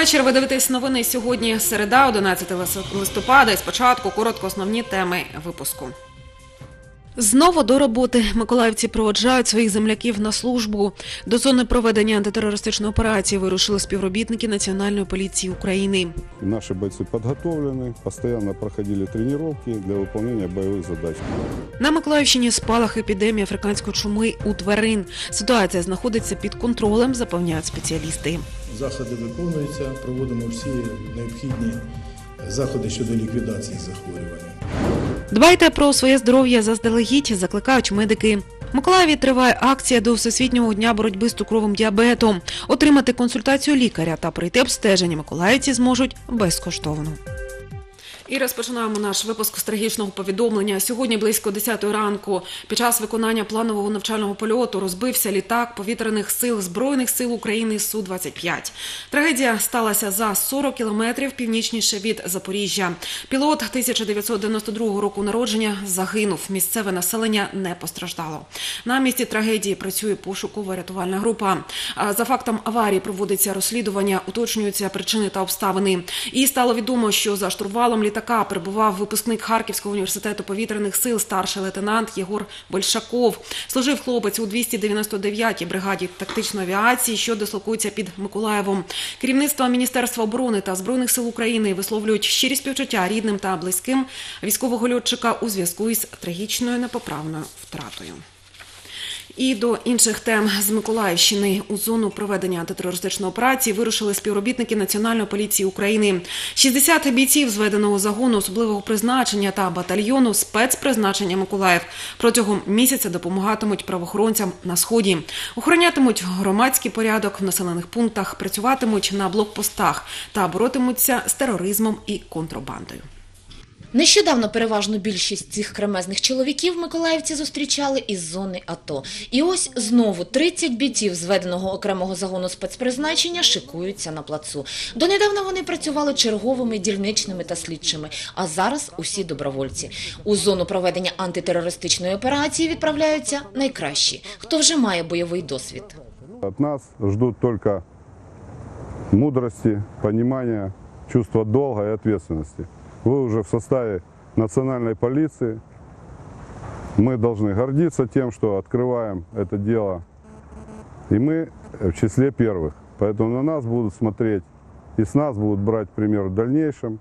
вечір. Ви дивитесь новини сьогодні. Середа, 11 лис- листопада. І спочатку коротко основні теми випуску. Знову до роботи миколаївці проводжають своїх земляків на службу. До зони проведення антитерористичної операції вирушили співробітники Національної поліції України. Наши бойцы подготовлены, постоянно проходили тренировки для выполнения боевых задач. На Миколаївщині спалах епідемії африканської чуми у тварин. Ситуація знаходиться під контролем, запевняють спеціалісти. Заходи виконуються, проводимо всі необхідні заходи щодо ліквідації захворювання. Дбайте про своє здоров'я заздалегідь, закликають медики. В Миколаєві триває акція до Всесвітнього дня боротьби з цукровим діабетом. Отримати консультацію лікаря та пройти обстеження миколаївці зможуть безкоштовно. І розпочинаємо наш випуск з трагічного повідомлення. Сьогодні близько 10 ранку під час виконання планового навчального польоту розбився літак повітряних сил Збройних сил України Су-25. Трагедія сталася за 40 кілометрів північніше від Запоріжжя. Пілот 1992 року народження загинув. Місцеве населення не постраждало. На місці трагедії працює пошукова рятувальна група. За фактом аварії проводиться розслідування, уточнюються причини та обставини. І стало відомо, що за штурвалом літака перебував випускник Харківського університету повітряних сил, старший лейтенант Єгор Большаков. Служив хлопець у 299-й бригаді тактичної авіації, що дислокується під Миколаєвом. Керівництво Міністерства оборони та збройних сил України висловлюють щирі співчуття рідним та близьким військового льотчика у зв'язку із трагічною непоправною втратою. І до інших тем з Миколаївщини у зону проведення антитерористичної операції вирушили співробітники Національної поліції України. 60 бійців зведеного загону особливого призначення та батальйону спецпризначення Миколаїв протягом місяця допомагатимуть правоохоронцям на сході, охоронятимуть громадський порядок в населених пунктах, працюватимуть на блокпостах та боротимуться з тероризмом і контрабандою. Нещодавно переважну більшість цих кремезних чоловіків миколаївці зустрічали із зони АТО. І ось знову 30 бійців зведеного окремого загону спецпризначення шикуються на плацу. Донедавна вони працювали черговими дільничними та слідчими, а зараз усі добровольці. У зону проведення антитерористичної операції відправляються найкращі, хто вже має бойовий досвід. От нас ждут только мудрости, понимания, чувства долга и ответственности Вы уже в составе национальной полиции. Мы должны гордиться тем, что открываем это дело. И мы в числе первых. Поэтому на нас будут смотреть и с нас будут брать пример в дальнейшем.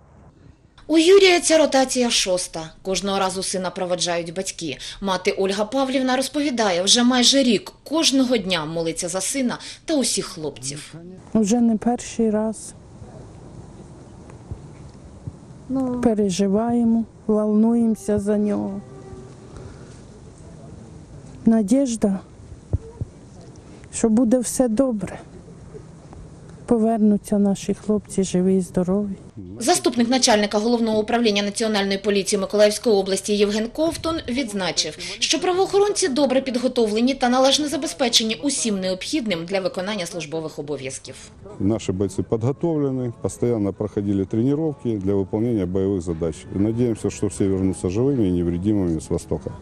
У Юрія ця ротація шоста. Кожного разу сина проведжають батьки. Мати Ольга Павлівна розповідає, вже майже рік кожного дня молиться за сина та усіх хлопців. Вже не перший раз. Переживаємо, волнуємося за нього. Надіжда, що буде все добре Повернуться наші хлопці живі і здорові. Заступник начальника головного управління Національної поліції Миколаївської області Євген Ковтун відзначив, що правоохоронці добре підготовлені та належно забезпечені усім необхідним для виконання службових обов'язків. Наши бойцы подготовлены, постоянно проходили тренировки для выполнения боевых задач. И надеемся, что все вернутся живыми и невредимыми с Востока.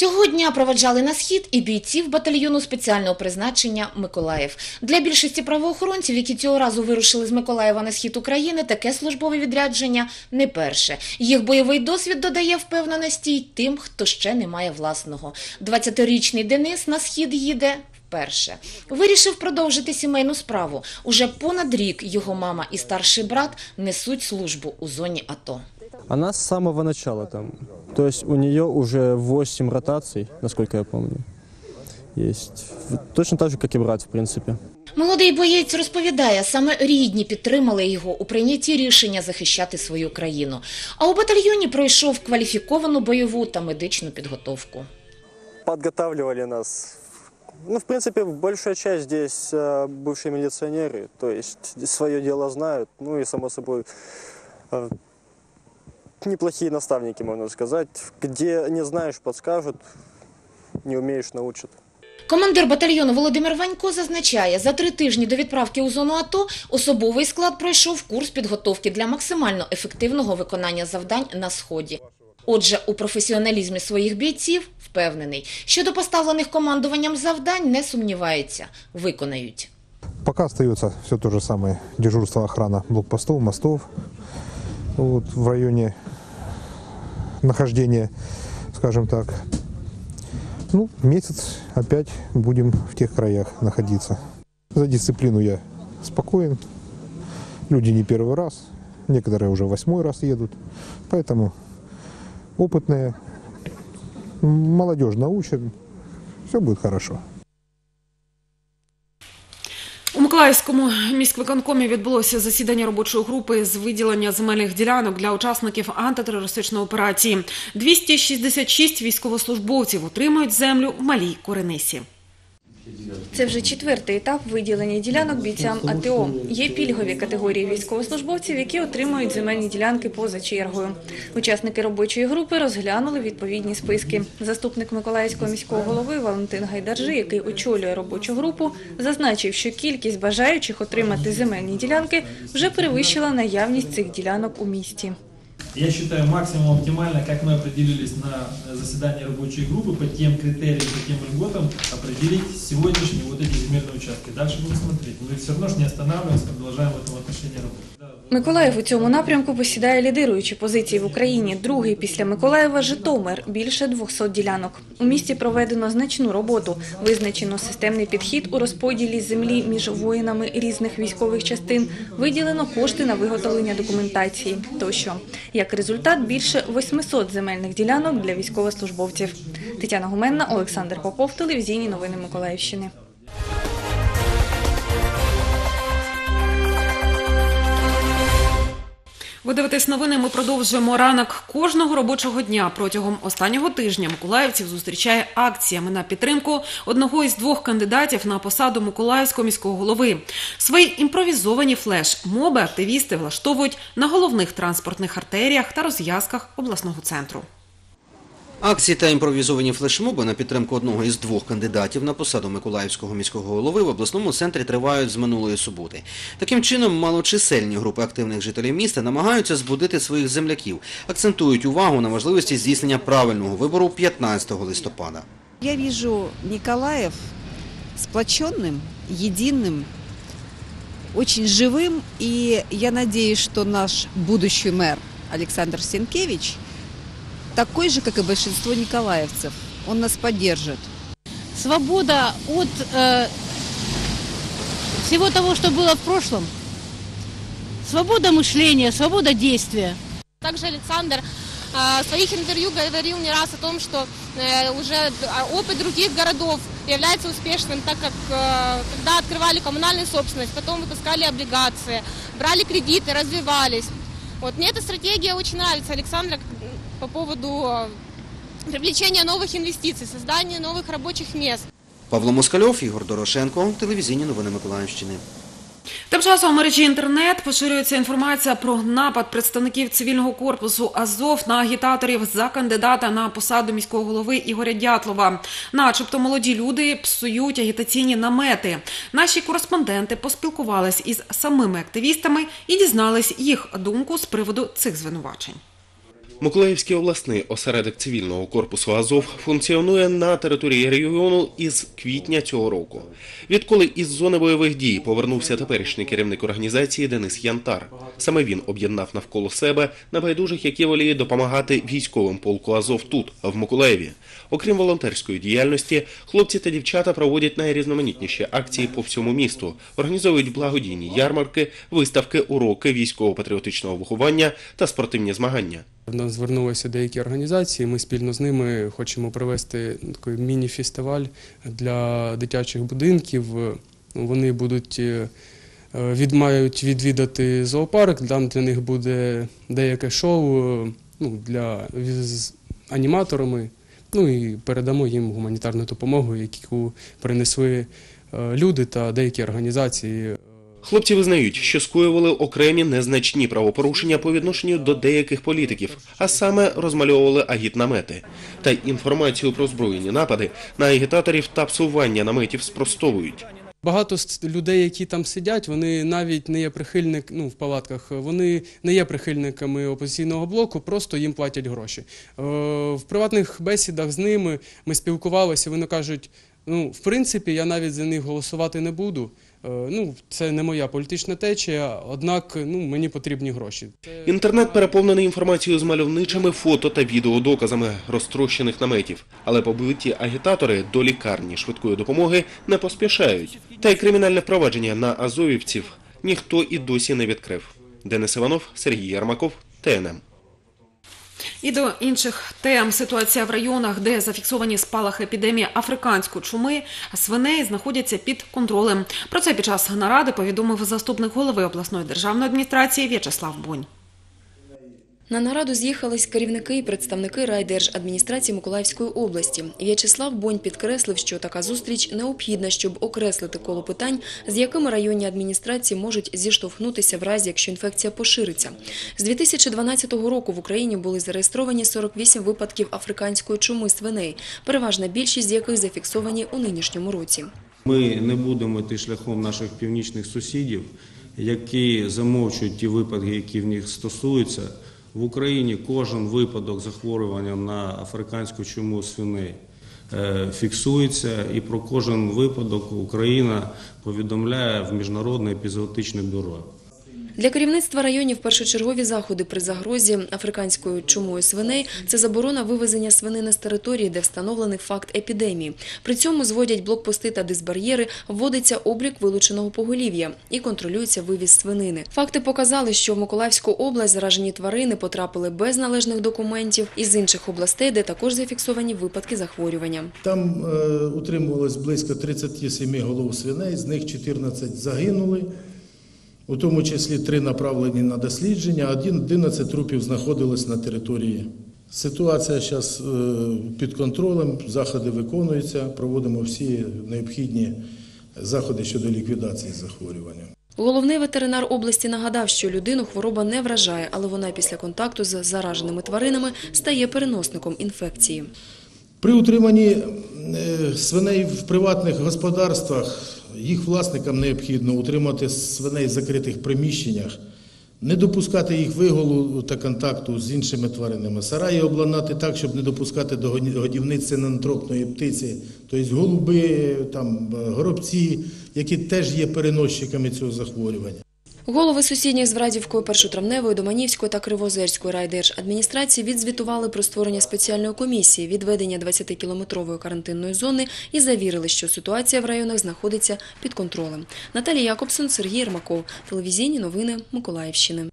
Цього дня проведжали на схід і бійців батальйону спеціального призначення Миколаїв. Для більшості правоохоронців, які цього разу вирушили з Миколаєва на схід України, таке службове відрядження не перше. Їх бойовий досвід додає впевненості й тим, хто ще не має власного. 20-річний Денис на схід їде вперше. Вирішив продовжити сімейну справу. Уже понад рік його мама і старший брат несуть службу у зоні АТО. Она с самого начала там. То есть у нее уже 8 ротаций, насколько я помню. Есть. В- Точно так же, как и брат, в принципе. Молодий боєць розповідає, саме рідні підтримали його у прийнятті рішення захищати свою країну. А у батальйоні пройшов кваліфіковану бойову та медичну підготовку. Подготавливали нас. Ну, в принципе, большая часть здесь э, бывшие милиционеры, то есть свое дело знают, ну и, само собой, э, неплохие наставники, можно сказать. Где не знаешь, подскажут, не умеешь, научат. Командир батальйону Володимир Ванько зазначає, за три тижні до відправки у зону АТО особовий склад пройшов курс підготовки для максимально ефективного виконання завдань на Сході. Отже, у професіоналізмі своїх бійців впевнений, що до поставлених командуванням завдань не сумніваються, виконають. Пока остается все то же самое. Дежурство, охрана блокпостов, мостов. Вот в районе нахождения, скажем так. Ну, месяц опять будем в тех краях находиться. За дисциплину я спокоен. Люди не первый раз. Некоторые уже восьмой раз едут. Поэтому опытные. Молодежь научит. Все будет хорошо. У Миколаївському міськвиконкомі відбулося засідання робочої групи з виділення земельних ділянок для учасників антитерористичної операції. 266 військовослужбовців отримують землю в Малій Коренисі. Це вже четвертий етап виділення ділянок бійцям АТО. Є пільгові категорії військовослужбовців, які отримують земельні ділянки поза чергою. Учасники робочої групи розглянули відповідні списки. Заступник Миколаївського міського голови Валентин Гайдаржи, який очолює робочу групу, зазначив, що кількість бажаючих отримати земельні ділянки вже перевищила наявність цих ділянок у місті. Я считаю максимум оптимально, как мы определились на заседании рабочей группы, по тем критериям, по тем льготам, определить сегодняшние вот эти земельные участки. Дальше будем смотреть. Мы все равно же не останавливаемся, продолжаем в этом отношении работать. Миколаїв у цьому напрямку посідає лідируючі позиції в Україні. Другий після Миколаєва – Житомир – більше 200 ділянок. У місті проведено значну роботу. Визначено системний підхід у розподілі землі між воїнами різних військових частин. Виділено кошти на виготовлення документації тощо. Як результат, більше 800 земельних ділянок для військовослужбовців. Тетяна Гуменна, Олександр Попов, телевізійні новини Миколаївщини. Ви дивитесь новини. Ми продовжуємо ранок кожного робочого дня. Протягом останнього тижня миколаївців зустрічає акціями на підтримку одного із двох кандидатів на посаду Миколаївського міського голови. Свої імпровізовані флеш-моби активісти влаштовують на головних транспортних артеріях та розв'язках обласного центру. Акції та імпровізовані флешмоби на підтримку одного із двох кандидатів на посаду Миколаївського міського голови в обласному центрі тривають з минулої суботи. Таким чином, малочисельні групи активних жителів міста намагаються збудити своїх земляків, акцентують увагу на важливості здійснення правильного вибору 15 листопада. Я вижу Николаев сплоченным, единым, очень живым, и я надеюсь, что наш будущий мэр Александр Сенкевич такой же, как и большинство николаевцев. Он нас поддержит. свобода от э, всего того, что было в прошлом, свобода мышления, свобода действия. Также Александр э, в своих интервью говорил не раз о том, что э, уже опыт других городов является успешным, так как э, когда открывали коммунальную собственность, потом выпускали облигации, брали кредиты, развивались. Вот мне эта стратегия очень нравится Александра по поводу э, привлечения новых инвестиций, создания новых рабочих мест. Павло Москальов, Ігор Дорошенко, телевізійні новини Миколаївщини. Тим часом в мережі інтернет поширюється інформація про напад представників цивільного корпусу Азов на агітаторів за кандидата на посаду міського голови Ігоря Дятлова. Начебто молоді люди псують агітаційні намети. Наші кореспонденти поспілкувались із самими активістами і дізнались їх думку з приводу цих звинувачень. Миколаївський обласний осередок цивільного корпусу Азов функціонує на території регіону із квітня цього року. Відколи із зони бойових дій повернувся теперішній керівник організації Денис Янтар. Саме він об'єднав навколо себе небайдужих, які воліють допомагати військовим полку Азов тут, в Миколаєві. Окрім волонтерської діяльності, хлопці та дівчата проводять найрізноманітніші акції по всьому місту, організовують благодійні ярмарки, виставки, уроки військово-патріотичного виховання та спортивні змагання. До нас звернулися деякі організації. Ми спільно з ними хочемо провести такий міні-фестиваль для дитячих будинків. Вони будуть е, мають відвідати зоопарк. Там для них буде деяке шоу е, ну, для з аніматорами. Ну і передамо їм гуманітарну допомогу, яку принесли е, люди та деякі організації. Хлопці визнають, що скоювали окремі незначні правопорушення по відношенню до деяких політиків, а саме розмальовували агітнамети. Та інформацію про збройні напади на агітаторів та псування наметів спростовують. Багато людей, які там сидять, вони навіть не є прихильник, ну в палатках, вони не є прихильниками опозиційного блоку, просто їм платять гроші. Е, В приватних бесідах з ними ми спілкувалися. Вони кажуть: ну, в принципі, я навіть за них голосувати не буду. Е, Ну, це не моя політична течія, однак ну, мені потрібні гроші. Інтернет переповнений інформацією з мальовничими фото та відеодоказами розтрощених наметів. Але побиті агітатори до лікарні швидкої допомоги не поспішають. Та й кримінальне впровадження на азовівців ніхто і досі не відкрив. Денис Іванов, Сергій Ярмаков, ТНМ. І до інших тем ситуація в районах, де зафіксовані спалахи епідемії африканської чуми, свиней знаходяться під контролем. Про це під час наради повідомив заступник голови обласної державної адміністрації В'ячеслав Бунь. На нараду з'їхались керівники і представники райдержадміністрації Миколаївської області. В'ячеслав Бонь підкреслив, що така зустріч необхідна, щоб окреслити коло питань, з якими районні адміністрації можуть зіштовхнутися в разі, якщо інфекція пошириться. З 2012 року в Україні були зареєстровані 48 випадків африканської чуми свиней, переважна більшість з яких зафіксовані у нинішньому році. Ми не будемо йти шляхом наших північних сусідів, які замовчують ті випадки, які в них стосуються. В Україні кожен випадок захворювання на африканську чуму свиней е, фіксується, і про кожен випадок Україна повідомляє в Міжнародне епізоотичне бюро. Для керівництва районів першочергові заходи при загрозі африканською чумою свиней це заборона вивезення свинини з території, де встановлений факт епідемії. При цьому зводять блокпости та дисбар'єри, вводиться облік вилученого поголів'я і контролюється вивіз свинини. Факти показали, що в Миколаївську область заражені тварини потрапили без належних документів із інших областей, де також зафіксовані випадки захворювання. Там е, утримувалось близько 37 голов свиней, з них 14 загинули, у тому числі 3 направлені на дослідження, а 11 трупів знаходилось на території. Ситуація зараз під контролем, заходи виконуються, проводимо всі необхідні заходи щодо ліквідації захворювання. Головний ветеринар області нагадав, що людину хвороба не вражає, але вона після контакту з зараженими тваринами стає переносником інфекції. При утриманні е, свиней в приватних господарствах їх власникам необхідно утримати свиней в закритих приміщеннях, не допускати їх виголу та контакту з іншими тваринами. Сараї обладнати так, щоб не допускати до годівниці нантропної птиці, тобто голуби, там, горобці, які теж є переносчиками цього захворювання. Голови сусідніх з Врадівкою, Першотравневої, Доманівської та Кривозерської райдержадміністрації відзвітували про створення спеціальної комісії відведення 20-кілометрової карантинної зони і завірили, що ситуація в районах знаходиться під контролем. Наталія Якобсон, Сергій Єрмаков. Телевізійні новини Миколаївщини.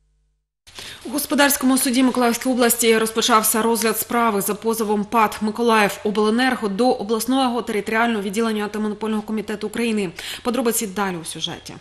У господарському суді Миколаївської області розпочався розгляд справи за позовом ПАД Миколаїв обленерго до обласного територіального відділення антимонопольного комітету України. Подробиці далі у сюжеті.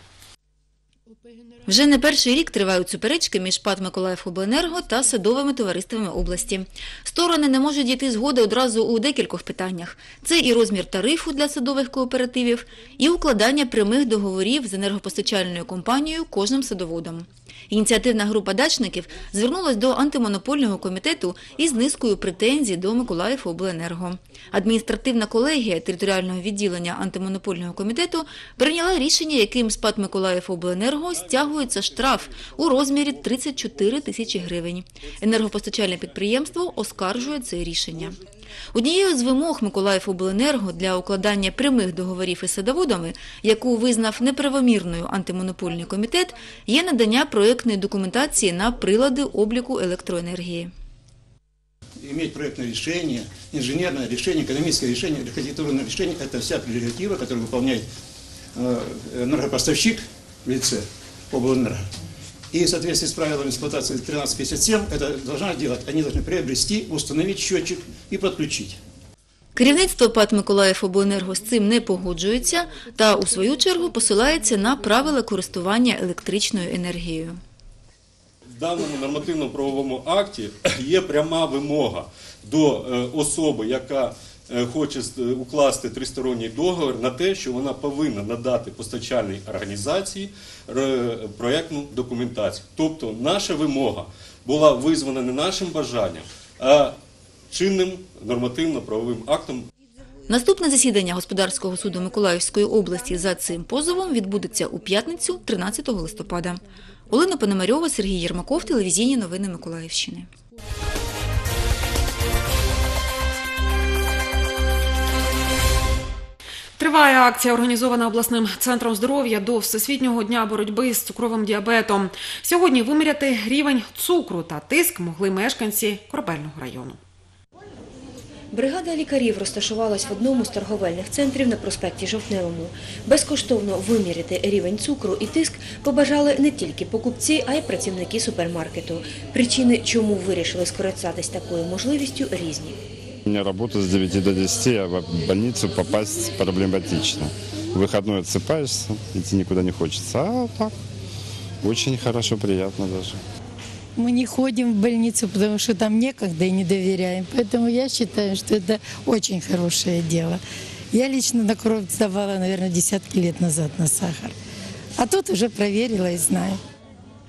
Вже не перший рік тривають суперечки між ПАД Миколаївобленерго та садовими товариствами області. Сторони не можуть дійти згоди одразу у декількох питаннях. Це і розмір тарифу для садових кооперативів, і укладання прямих договорів з енергопостачальною компанією кожним садоводом. Ініціативна група дачників звернулась до антимонопольного комітету із низкою претензій до Миколаївобленерго. Адміністративна колегія територіального відділення антимонопольного комітету прийняла рішення, яким з ПАД Миколаївобленерго стягується штраф у розмірі 34 тисячі гривень. Енергопостачальне підприємство оскаржує це рішення. Однією з вимог Миколаївобленерго для укладання прямих договорів із садоводами, яку визнав неправомірною антимонопольний комітет, є надання проєктної документації на прилади обліку електроенергії. иметь проектное решение, инженерное решение, экономическое решение, архитектурное решение – это вся прерогатива, которую выполняет э, энергопоставщик в лице облэнерго. И в соответствии с правилами эксплуатации 1357 это должна делать, они должны приобрести, установить счетчик и подключить. Керівництво ПАТ Миколаївобленерго з цим не погоджується та, у свою чергу, посилається на правила користування електричною енергією. В даному нормативно-правовому акті є пряма вимога до е, особи, яка е, хоче е, укласти тристоронній договір на те, що вона повинна надати постачальній організації проектну документацію. Тобто наша вимога була визвана не нашим бажанням, а чинним нормативно-правовим актом Наступне засідання господарського суду Миколаївської області за цим позовом відбудеться у п'ятницю, 13 листопада. Олена Пономарьова, Сергій Єрмаков, телевізійні новини Миколаївщини. Триває акція, організована обласним центром здоров'я до Всесвітнього дня боротьби з цукровим діабетом. Сьогодні виміряти рівень цукру та тиск могли мешканці Корабельного району. Бригада лікарів розташувалась в одному з торговельних центрів на проспекті Жовтневому. Безкоштовно виміряти рівень цукру і тиск побажали не тільки покупці, а й працівники супермаркету. Причини, чому вирішили скористатись такою можливістю, різні. У меня работа с 9 до 10, а в больницу попасть проблематично. В выходной отсыпаешься, идти никуда не хочется. А так, очень хорошо, приятно даже. Мы не ходим в больницу, потому что там некогда и не доверяем. Поэтому я считаю, что это очень хорошее дело. Я лично на кровь сдавала, наверное, десятки лет назад на сахар. А тут уже проверила и знаю.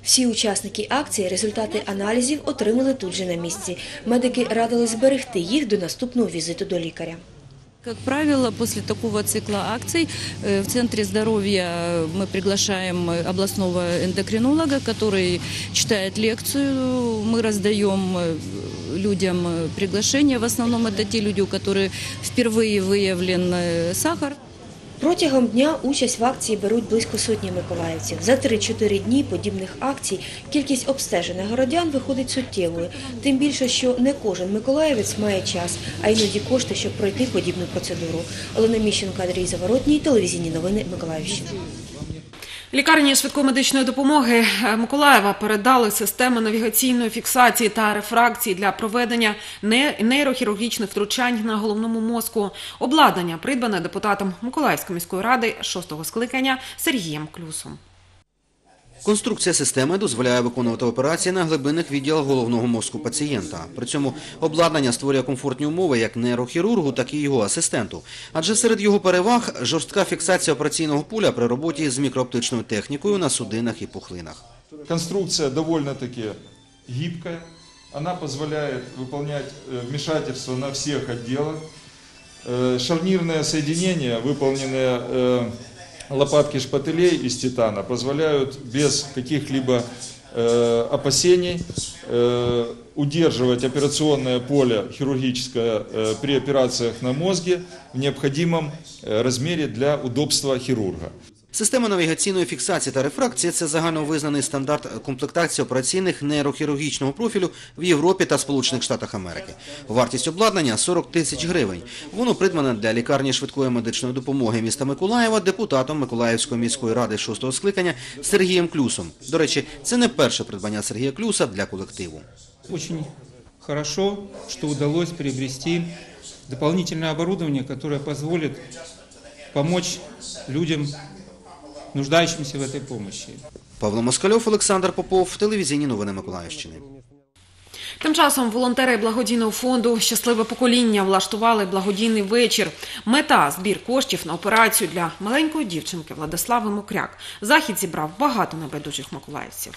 Всі учасники акції результати аналізів отримали тут же на місці. Медики радили зберегти їх до наступного візиту до лікаря. Как правило, после такого цикла акций э, в Центре здоровья мы приглашаем областного эндокринолога, который читает лекцию. Мы раздаем э, людям э, приглашения. В основном это те люди, у которых впервые выявлен э, сахар. Протягом дня участь в акції беруть близько сотні миколаївців. За 3-4 дні подібних акцій кількість обстежених городян виходить суттєвою. Тим більше, що не кожен миколаївець має час, а іноді кошти, щоб пройти подібну процедуру. Олена Міщенко, Андрій Заворотній, телевізійні новини Миколаївщини. Лікарні швидкої медичної допомоги е, Миколаєва передали системи навігаційної фіксації та рефракції для проведення не- нейрохірургічних втручань на головному мозку. Обладнання придбане депутатом Миколаївської міської ради шостого скликання Сергієм Клюсом. Конструкція системи дозволяє виконувати операції на глибинних відділах головного мозку пацієнта. При цьому обладнання створює комфортні умови як нейрохірургу, так і його асистенту. Адже серед його переваг жорстка фіксація операційного пуля при роботі з мікрооптичною технікою на судинах і пухлинах. Конструкция довольно-таки гибкая. Она позволяет выполнять э, вмешательство на всех отделах. Э, Шарнирное соединение, выполненные э, лопатки шпателей из титана, позволяют без каких-либо э, опасений э, удерживать операционное поле хирургическое э, при операциях на мозге в необходимом э, размере для удобства хирурга. Система навігаційної фіксації та рефракції – це загальновизнаний стандарт комплектації операційних нейрохірургічного профілю в Європі та Сполучених Штатах Америки. Вартість обладнання – 40 тисяч гривень. Воно придбане для лікарні швидкої медичної допомоги міста Миколаєва депутатом Миколаївської міської ради шостого скликання Сергієм Клюсом. До речі, це не перше придбання Сергія Клюса для колективу. Очень хорошо, что удалось приобрести дополнительное оборудование, которое позволит помочь людям, нуждающимся в этой помощи. Павло Москальов, Олександр Попов, телевізійні новини Миколаївщини. Тим часом волонтери благодійного фонду Щасливе покоління влаштували благодійний вечір. Мета збір коштів на операцію для маленької дівчинки Владислави Мокряк. Захід зібрав багато небайдужих миколаївців.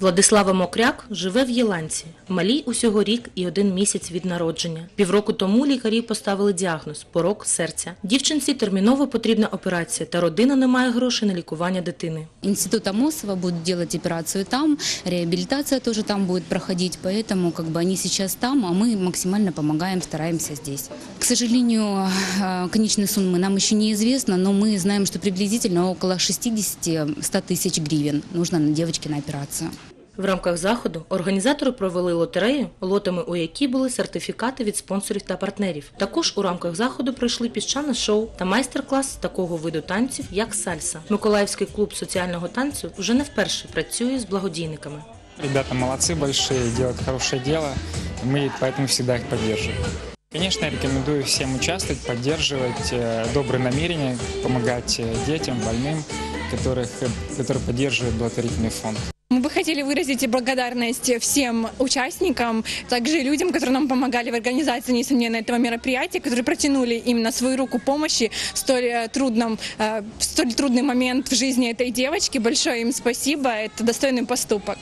Владислава Мокряк живе в Єланці. Малій усього рік і один місяць від народження. Півроку тому лікарі поставили діагноз – порок серця. Дівчинці терміново потрібна операція, та родина не має грошей на лікування дитини. Институт Амосова будет делать операцию там, реабилитация тоже там будет проходить, поэтому как бы они сейчас там, а мы максимально помогаем, стараемся здесь. К сожалению, э, конечной суммы нам еще неизвестно, но мы знаем, что приблизительно около 60-100 тысяч гривен нужно на девочке на операцию. В рамках заходу організатори провели лотерею, лотами у якій були сертифікати від спонсорів та партнерів. Також у рамках заходу пройшли піщане шоу та майстер-клас з такого виду танців, як сальса. Миколаївський клуб соціального танцю вже не вперше працює з благодійниками. Ребята молодцы большие, делают хорошее дело. Мы поэтому всегда их поддерживаем. Конечно, я рекомендую всем участвовать, поддерживать э, добрые намерения, помогать э, детям, больным, которых, э, которые поддерживает благотворительный фонд. Мы бы хотели выразить благодарность всем участникам, также людям, которые нам помогали в организации, несомненно, этого мероприятия, которые протянули именно свою руку помощи в столь э, трудном, э, в столь трудный момент в жизни этой девочки. Большое им спасибо, это достойный поступок.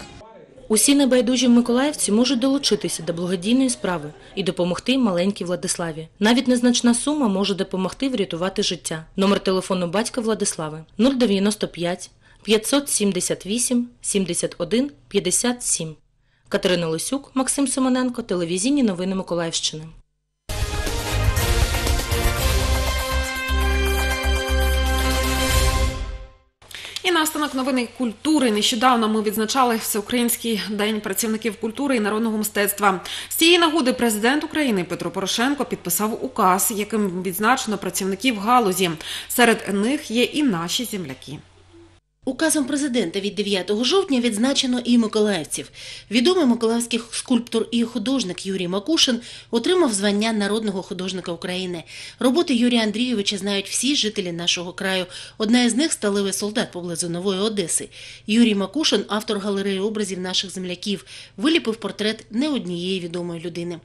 Усі небайдужі миколаївці можуть долучитися до благодійної справи і допомогти маленькій Владиславі. Навіть незначна сума може допомогти врятувати життя. Номер телефону батька Владислави 095 578 71 57. Катерина Лисюк, Максим Симоненко, телевізійні новини Миколаївщини. І наостанок новини культури. Нещодавно ми відзначали всеукраїнський день працівників культури і народного мистецтва. З цієї нагоди президент України Петро Порошенко підписав указ, яким відзначено працівників галузі. Серед них є і наші земляки. Указом президента від 9 жовтня відзначено і миколаївців. Відомий миколаївський скульптор і художник Юрій Макушин отримав звання народного художника України. Роботи Юрія Андрійовича знають всі жителі нашого краю. Одна із них сталевий солдат поблизу Нової Одеси. Юрій Макушин, автор галереї образів наших земляків, виліпив портрет не однієї відомої людини.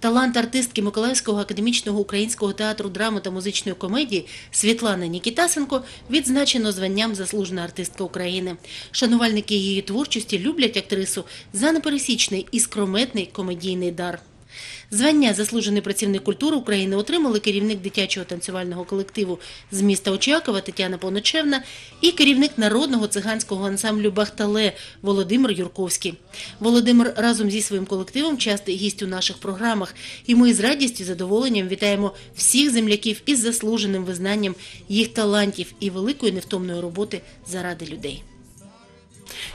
Талант артистки Миколаївського академічного українського театру драми та музичної комедії Світлана Нікітасенко відзначено званням заслужена артистка України. Шанувальники її творчості люблять актрису за непересічний і скрометний комедійний дар. Звання заслужений працівник культури України отримали керівник дитячого танцювального колективу з міста Очакова Тетяна Поночевна і керівник народного циганського ансамблю Бахтале Володимир Юрковський. Володимир разом зі своїм колективом частий гість у наших програмах, і ми з радістю задоволенням вітаємо всіх земляків із заслуженим визнанням їх талантів і великої невтомної роботи заради людей.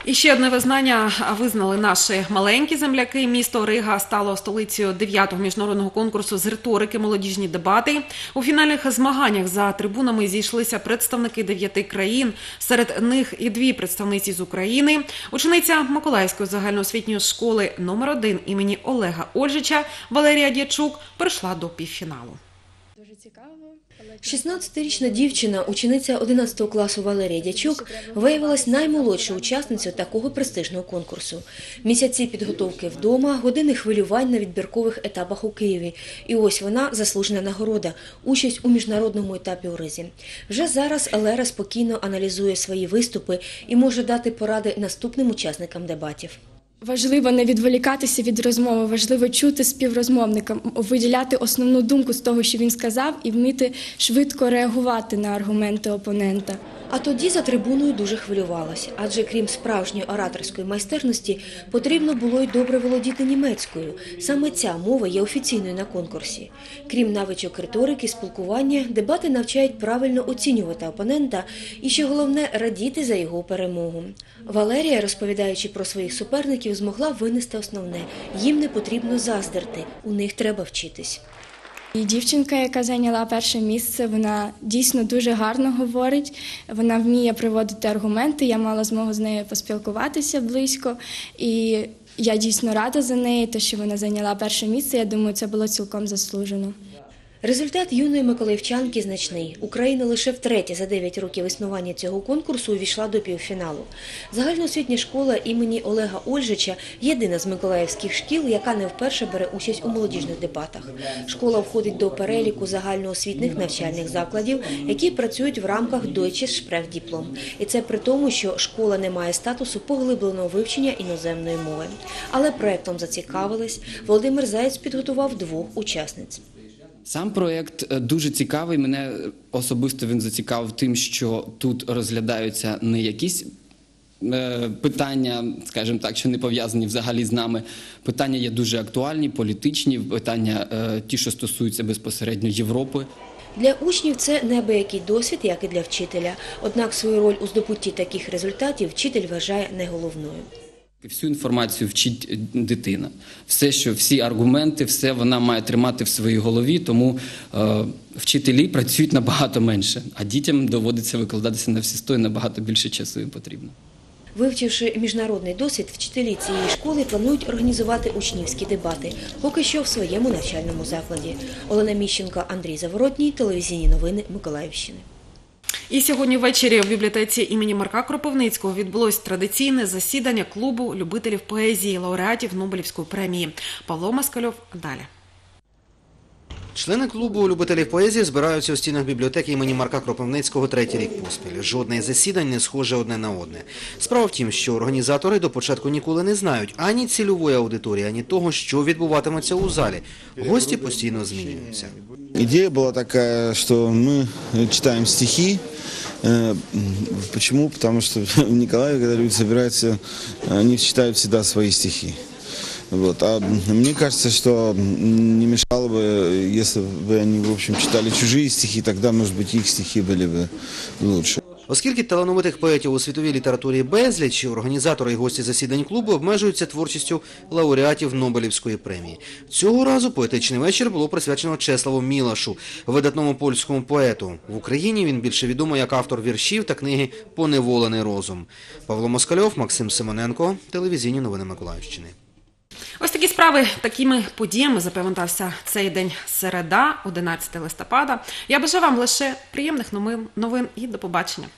І ще одне визнання визнали наші маленькі земляки. Місто Рига стало столицею 9-го міжнародного конкурсу з риторики молодіжні дебати. У фінальних змаганнях за трибунами зійшлися представники дев'яти країн. Серед них і дві представниці з України. Учениця Миколаївської загальноосвітньої школи номер 1 імені Олега Ольжича Валерія Дячук прийшла до півфіналу. 16-річна дівчина, учениця 11 класу Валерія Дячук, виявилась наймолодшою учасницею такого престижного конкурсу. Місяці підготовки вдома, години хвилювань на відбіркових етапах у Києві. І ось вона заслужена нагорода, участь у міжнародному етапі у Ризі. Вже зараз Лера спокійно аналізує свої виступи і може дати поради наступним учасникам дебатів. Важливо не відволікатися від розмови, важливо чути співрозмовника, виділяти основну думку з того, що він сказав, і вміти швидко реагувати на аргументи опонента. А тоді за трибуною дуже хвилювалася, адже крім справжньої ораторської майстерності, потрібно було й добре володіти німецькою. Саме ця мова є офіційною на конкурсі. Крім навичок риторики, спілкування, дебати навчають правильно оцінювати опонента і, що головне, радіти за його перемогу. Валерія, розповідаючи про своїх суперників, змогла винести основне: їм не потрібно заздрити, у них треба вчитись. І дівчинка, яка зайняла перше місце, вона дійсно дуже гарно говорить. Вона вміє приводити аргументи. Я мала змогу з нею поспілкуватися близько, і я дійсно рада за неї, те, що вона зайняла перше місце. Я думаю, це було цілком заслужено. Результат юної миколаївчанки значний. Україна лише втретє за 9 років існування цього конкурсу увійшла до півфіналу. Загальноосвітня школа імені Олега Ольжича єдина з миколаївських шкіл, яка не вперше бере участь у молодіжних дебатах. Школа входить до переліку загальноосвітних навчальних закладів, які працюють в рамках Deutsche Sprechdiplom. І це при тому, що школа не має статусу поглибленого вивчення іноземної мови. Але проектом зацікавились. Володимир Заєць підготував двох учасниць. Сам проєкт е, дуже цікавий. Мене особисто він зацікавив тим, що тут розглядаються не якісь е, питання, скажімо так, що не пов'язані взагалі з нами. Питання є дуже актуальні, політичні, питання е, ті, що стосуються безпосередньо Європи. Для учнів це неабиякий досвід, як і для вчителя. Однак свою роль у здобутті таких результатів вчитель вважає не головною. Всю інформацію вчить е, дитина. Все, що всі аргументи, все вона має тримати в своїй голові, тому е, вчителі працюють набагато менше, а дітям доводиться викладатися на всі сто і набагато більше часу їм потрібно. Вивчивши міжнародний досвід, вчителі цієї школи планують організувати учнівські дебати, поки що в своєму навчальному закладі. Олена Міщенко, Андрій Заворотній, телевізійні новини Миколаївщини. І сьогодні ввечері в бібліотеці імені Марка Кропивницького відбулось традиційне засідання клубу любителів поезії лауреатів Нобелівської премії. Павло Маскальов далі. Члени клубу любителів поезії збираються у стінах бібліотеки імені Марка Кропивницького третій рік поспіль. Жодне із засідань не схоже одне на одне. Справа в тім, що організатори до початку ніколи не знають ані цільової аудиторії, ані того, що відбуватиметься у залі. Гості постійно змінюються. Идея была такая, что мы читаем стихи. Э, Почему? Потому что в Николаеве, когда люди собираются, они читают всегда свои стихи. Вот. А мне кажется, что не мешало бы, если бы они, в общем, читали чужие стихи, тогда, может быть, их стихи были бы лучше. Оскільки талановитих поетів у світовій літературі безліч, організатори і гості засідань клубу обмежуються творчістю лауреатів Нобелівської премії. Цього разу поетичний вечір було присвячено Чеславу Мілашу, видатному польському поету. В Україні він більше відомий як автор віршів та книги Поневолений розум. Павло Москальов, Максим Симоненко, телевізійні новини Миколаївщини. Ось такі справи такими подіями запам'ятався цей день середа, 11 листопада. Я бажаю вам лише приємних новин, і до побачення.